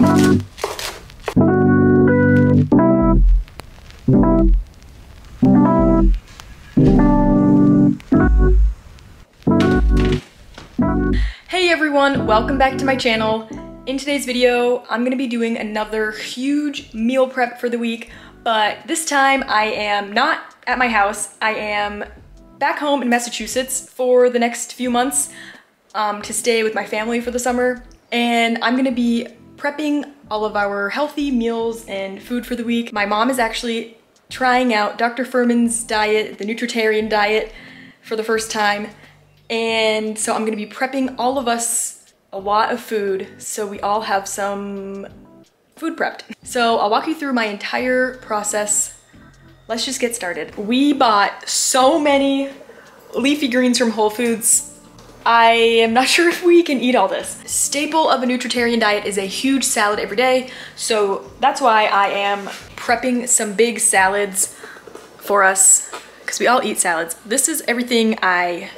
Hey everyone, welcome back to my channel. In today's video, I'm gonna be doing another huge meal prep for the week, but this time I am not at my house. I am back home in Massachusetts for the next few months um, to stay with my family for the summer, and I'm gonna be prepping all of our healthy meals and food for the week. My mom is actually trying out Dr. Fuhrman's diet, the Nutritarian diet, for the first time, and so I'm gonna be prepping all of us a lot of food so we all have some food prepped. So I'll walk you through my entire process. Let's just get started. We bought so many leafy greens from Whole Foods. I am not sure if we can eat all this. Staple of a nutritarian diet is a huge salad every day. So that's why I am prepping some big salads for us because we all eat salads. This is everything I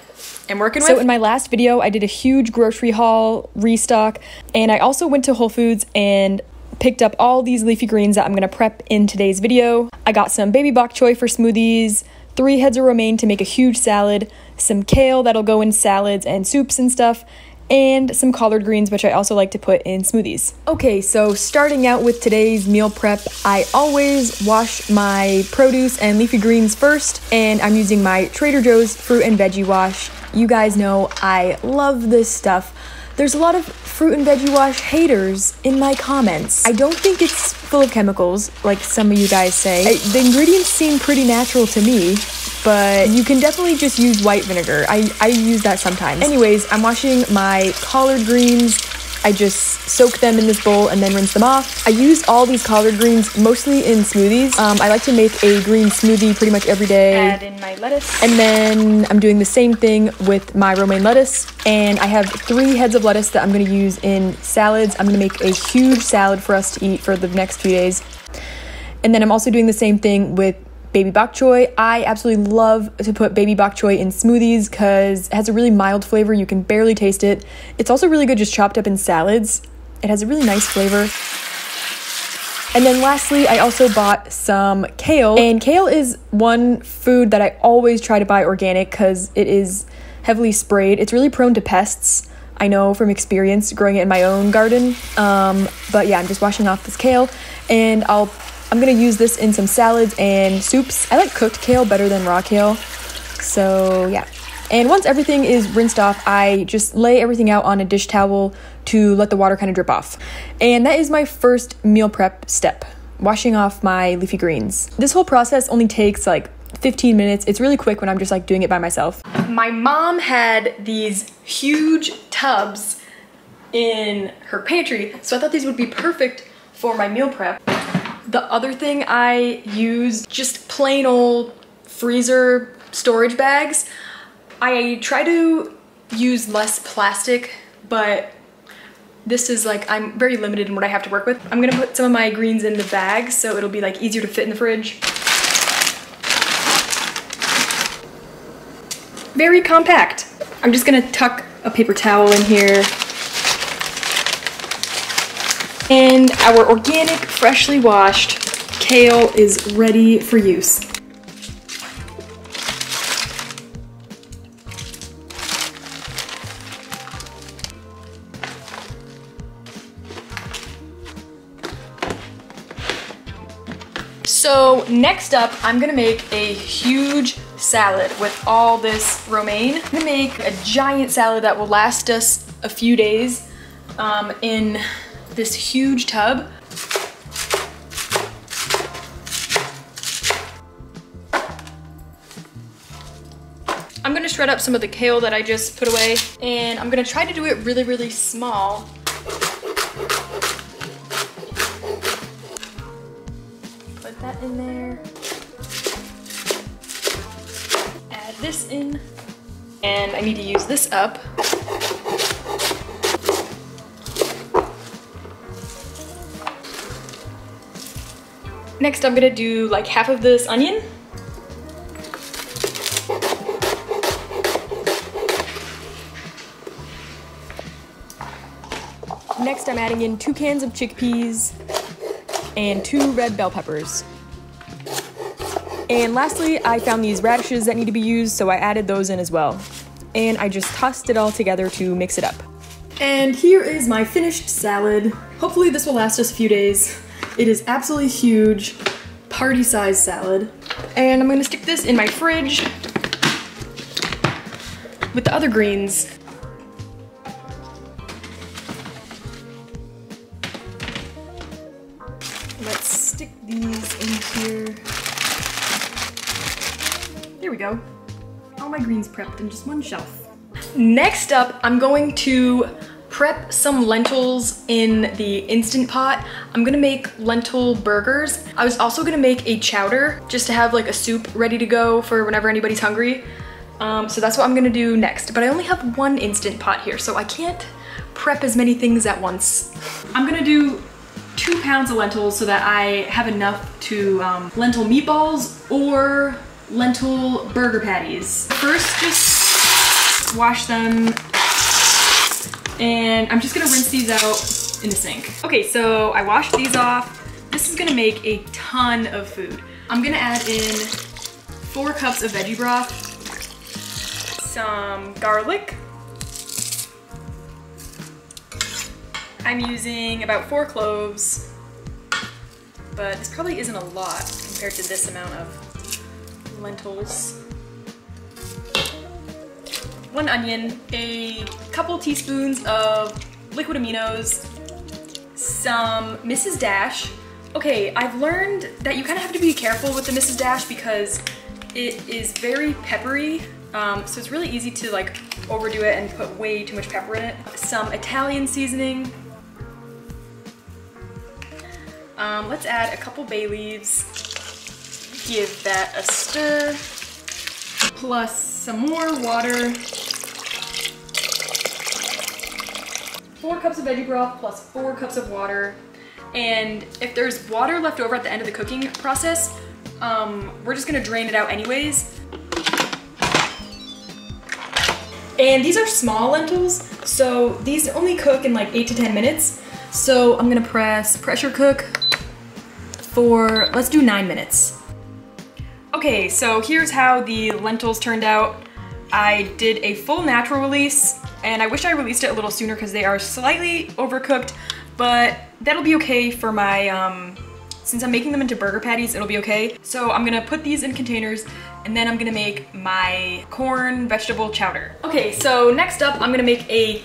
am working with. So in my last video, I did a huge grocery haul restock, and I also went to Whole Foods and picked up all these leafy greens that I'm gonna prep in today's video. I got some baby bok choy for smoothies, three heads of romaine to make a huge salad, some kale that'll go in salads and soups and stuff, and some collard greens, which I also like to put in smoothies. Okay, so starting out with today's meal prep, I always wash my produce and leafy greens first, and I'm using my Trader Joe's fruit and veggie wash. You guys know I love this stuff. There's a lot of fruit and veggie wash haters in my comments. I don't think it's full of chemicals, like some of you guys say. I, the ingredients seem pretty natural to me, but you can definitely just use white vinegar. I, I use that sometimes. Anyways, I'm washing my collard greens. I just soak them in this bowl and then rinse them off. I use all these collard greens mostly in smoothies. Um, I like to make a green smoothie pretty much every day. Add in my lettuce. And then I'm doing the same thing with my romaine lettuce. And I have three heads of lettuce that I'm gonna use in salads. I'm gonna make a huge salad for us to eat for the next few days. And then I'm also doing the same thing with baby bok choy. I absolutely love to put baby bok choy in smoothies because it has a really mild flavor. You can barely taste it. It's also really good just chopped up in salads. It has a really nice flavor. And then lastly, I also bought some kale. And kale is one food that I always try to buy organic because it is heavily sprayed. It's really prone to pests. I know from experience growing it in my own garden. Um, but yeah, I'm just washing off this kale and I'll I'm gonna use this in some salads and soups. I like cooked kale better than raw kale. So yeah. And once everything is rinsed off, I just lay everything out on a dish towel to let the water kind of drip off. And that is my first meal prep step, washing off my leafy greens. This whole process only takes like 15 minutes. It's really quick when I'm just like doing it by myself. My mom had these huge tubs in her pantry, so I thought these would be perfect for my meal prep. The other thing I use, just plain old freezer storage bags. I try to use less plastic, but this is like, I'm very limited in what I have to work with. I'm gonna put some of my greens in the bag so it'll be like easier to fit in the fridge. Very compact. I'm just gonna tuck a paper towel in here and our organic, freshly washed kale is ready for use. So next up, I'm gonna make a huge salad with all this romaine. I'm gonna make a giant salad that will last us a few days um, in this huge tub. I'm gonna shred up some of the kale that I just put away and I'm gonna try to do it really, really small. Put that in there. Add this in. And I need to use this up. Next, I'm gonna do like half of this onion. Next, I'm adding in two cans of chickpeas and two red bell peppers. And lastly, I found these radishes that need to be used, so I added those in as well. And I just tossed it all together to mix it up. And here is my finished salad. Hopefully this will last us a few days. It is absolutely huge, party-sized salad. And I'm gonna stick this in my fridge with the other greens. Let's stick these in here. There we go. All my greens prepped in just one shelf. Next up, I'm going to prep some lentils in the Instant Pot. I'm gonna make lentil burgers. I was also gonna make a chowder just to have like a soup ready to go for whenever anybody's hungry. Um, so that's what I'm gonna do next. But I only have one Instant Pot here, so I can't prep as many things at once. I'm gonna do two pounds of lentils so that I have enough to um, lentil meatballs or lentil burger patties. First, just wash them and I'm just gonna rinse these out in the sink. Okay, so I washed these off. This is gonna make a ton of food. I'm gonna add in four cups of veggie broth, some garlic. I'm using about four cloves, but this probably isn't a lot compared to this amount of lentils. One onion, a couple teaspoons of liquid aminos, some Mrs. Dash. Okay, I've learned that you kind of have to be careful with the Mrs. Dash because it is very peppery um, so it's really easy to like overdo it and put way too much pepper in it. Some Italian seasoning. Um, let's add a couple bay leaves. Give that a stir. Plus some more water. Four cups of veggie broth plus four cups of water. And if there's water left over at the end of the cooking process, um, we're just gonna drain it out anyways. And these are small lentils, so these only cook in like eight to 10 minutes. So I'm gonna press pressure cook for, let's do nine minutes. Okay, so here's how the lentils turned out. I did a full natural release, and I wish I released it a little sooner because they are slightly overcooked, but that'll be okay for my, um, since I'm making them into burger patties, it'll be okay. So I'm gonna put these in containers and then I'm gonna make my corn vegetable chowder. Okay, so next up, I'm gonna make a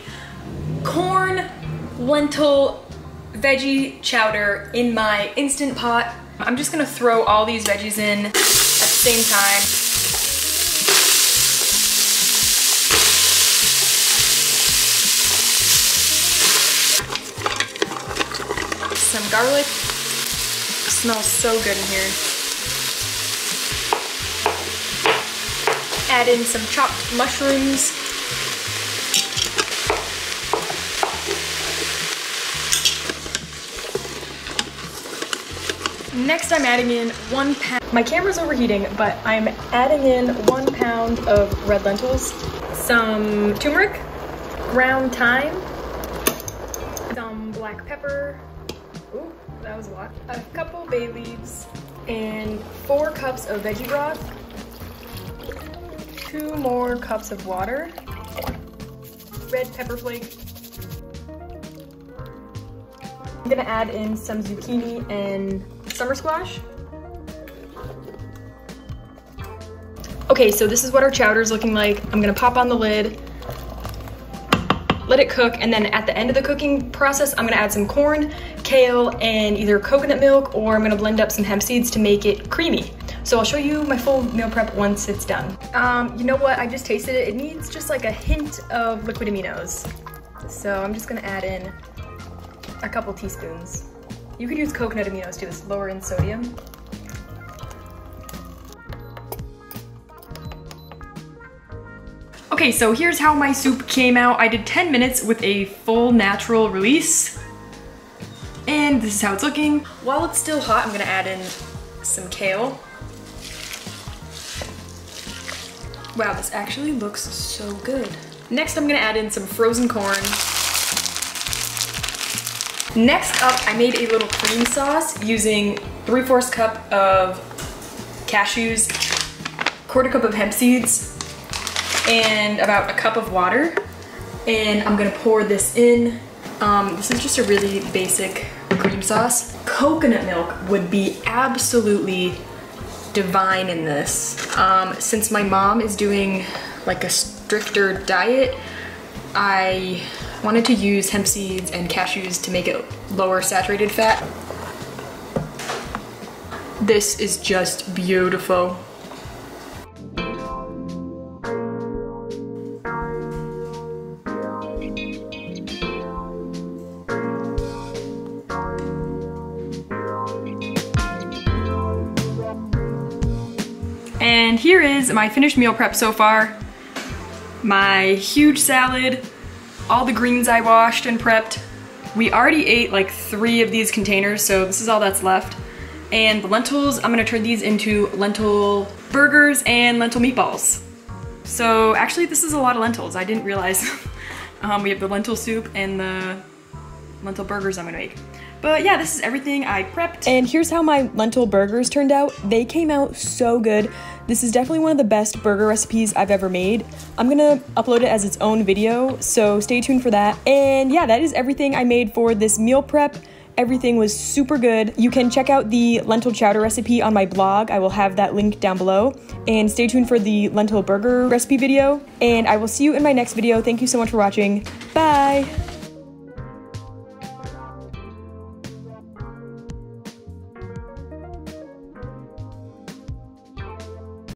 corn lentil veggie chowder in my Instant Pot. I'm just gonna throw all these veggies in at the same time. Garlic. Smells so good in here. Add in some chopped mushrooms. Next I'm adding in one pound, my camera's overheating, but I'm adding in one pound of red lentils, some turmeric, ground thyme, some black pepper, that was a lot, a couple bay leaves, and four cups of veggie broth, two more cups of water, red pepper flake, I'm gonna add in some zucchini and summer squash. Okay, so this is what our chowder is looking like. I'm gonna pop on the lid, let it cook, and then at the end of the cooking process, I'm gonna add some corn, kale, and either coconut milk, or I'm gonna blend up some hemp seeds to make it creamy. So I'll show you my full meal prep once it's done. Um, you know what, I just tasted it. It needs just like a hint of liquid aminos. So I'm just gonna add in a couple teaspoons. You could use coconut aminos too, it's lower in sodium. Okay, so here's how my soup came out. I did 10 minutes with a full natural release. And this is how it's looking. While it's still hot, I'm gonna add in some kale. Wow, this actually looks so good. Next, I'm gonna add in some frozen corn. Next up, I made a little cream sauce using 3 fourths cup of cashews, quarter cup of hemp seeds, and about a cup of water. And I'm gonna pour this in. Um, this is just a really basic cream sauce. Coconut milk would be absolutely divine in this. Um, since my mom is doing like a stricter diet, I wanted to use hemp seeds and cashews to make it lower saturated fat. This is just beautiful. And here is my finished meal prep so far. My huge salad, all the greens I washed and prepped. We already ate like three of these containers, so this is all that's left. And the lentils, I'm gonna turn these into lentil burgers and lentil meatballs. So actually this is a lot of lentils. I didn't realize. um, we have the lentil soup and the lentil burgers I'm gonna make. But yeah, this is everything I prepped. And here's how my lentil burgers turned out. They came out so good. This is definitely one of the best burger recipes I've ever made. I'm gonna upload it as its own video, so stay tuned for that. And yeah, that is everything I made for this meal prep. Everything was super good. You can check out the lentil chowder recipe on my blog. I will have that link down below. And stay tuned for the lentil burger recipe video. And I will see you in my next video. Thank you so much for watching. Bye!